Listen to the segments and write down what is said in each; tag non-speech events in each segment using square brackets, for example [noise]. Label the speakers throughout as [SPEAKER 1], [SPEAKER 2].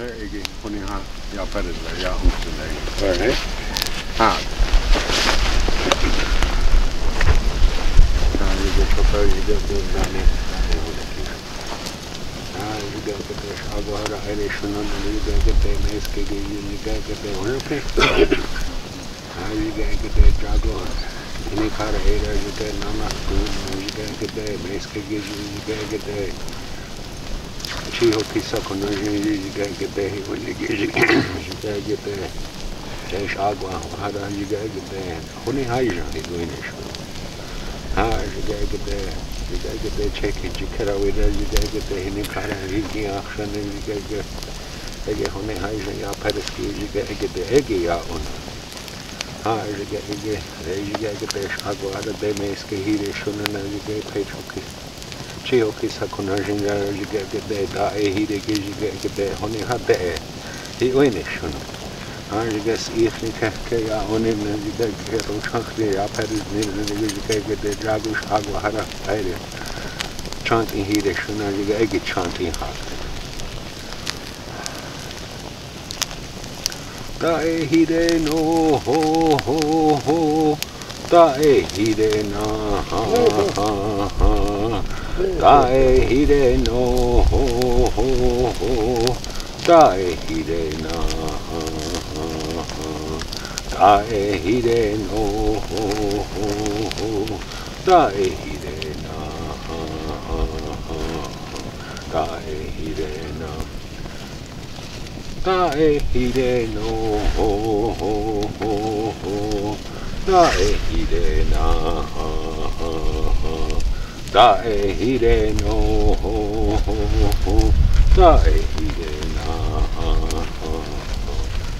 [SPEAKER 1] there again koning you to
[SPEAKER 2] pay
[SPEAKER 1] you go to na ne go you to you to you. To you you to [coughs] you to yugo kete Chiho kisa kono jiga gete wani jiga jiga gete Jaish agua hada jiga gete Huni haija ni duine shu Ha jiga gete jiga gete cheki jikara wida jiga gete hini kara higi akshan jiga gete Ege huni haija ya periski jiga gete ege ya un Ha jiga ege jiga gete shagua hada demeske hire shunana jiga che o ki sa kona jinga jiga ke de da e hi de ke jiga ke de honi ha de e i o ne shun an jiga ke ya honi ne jiga ke ro chakh de ya par ne ne ne jiga ke de jagu shag hara ayre chant hi de shun an jiga e chant hi ha. Da e de no ho ho ho. Da e de na ha ha. えひれのほほほかえひれなかえひれのほほかえひれなかえひれなかえひれのほほほかえひれな da e hire no ho ho ho da e hire na ha ha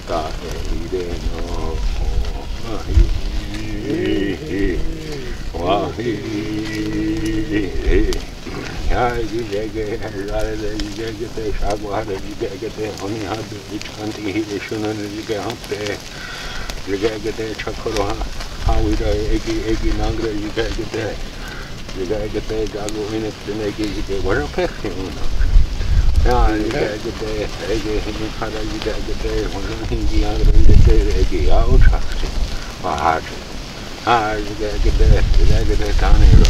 [SPEAKER 1] da e hire no ho ha hi hi wa hi hi ya ji ge ge ra le le ji ge ge te sha go ji ge ge te honi ha de ich kan ti hi le shuna ji ge ha te ji ge ge te chakro ha ha wi egi egi nangre ji You get get get. I go in it. llegar a que ustedes viene tiene que irte, bueno, pesque uno. get llegar a que ustedes, hay que dejen get llegar a que ustedes, bueno, y ya, de ustedes, get que ir a otra, sí, bajarse. Ah, llegar a que ustedes, llegar a que ustedes
[SPEAKER 2] están en el